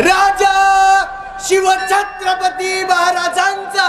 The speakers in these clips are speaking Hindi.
राजा शिवछत्रपती महाराजांचा.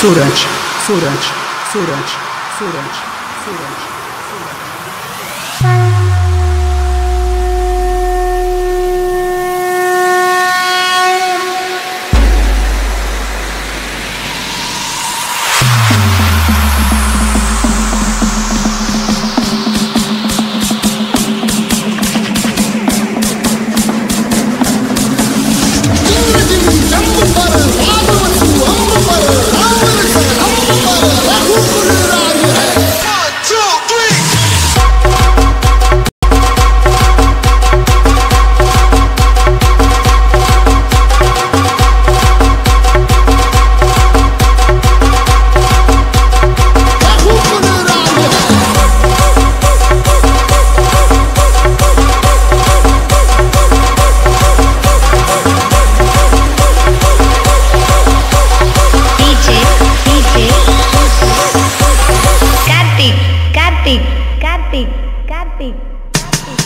Szoracs, szoracs, szoracs, szoracs, szoracs, szoracs. Karthik Karthik Karthik Karthik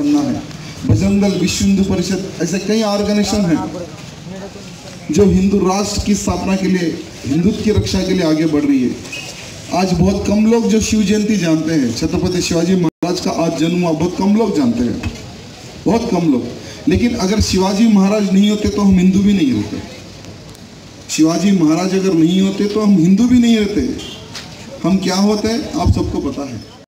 करना है। बजरंग दल विश्व हिंदू परिषद, ऐसे कई ऑर्गेनाइजेशन हैं जो हिंदू राष्ट्र की स्थापना के लिए, हिंदुत्व की रक्षा के लिए आगे बढ़ रही है। आज बहुत कम लोग जो शिव जयंती जानते हैं, छत्रपति शिवाजी महाराज का आज जन्म हुआ, बहुत कम लोग जानते हैं। बहुत कम लोग। लेकिन अगर शिवाजी महाराज नहीं होते तो हम हिंदू भी नहीं रहते। शिवाजी महाराज अगर नहीं होते तो हम हिंदू भी नहीं रहते। हम क्या होते हैं, आप सबको पता है।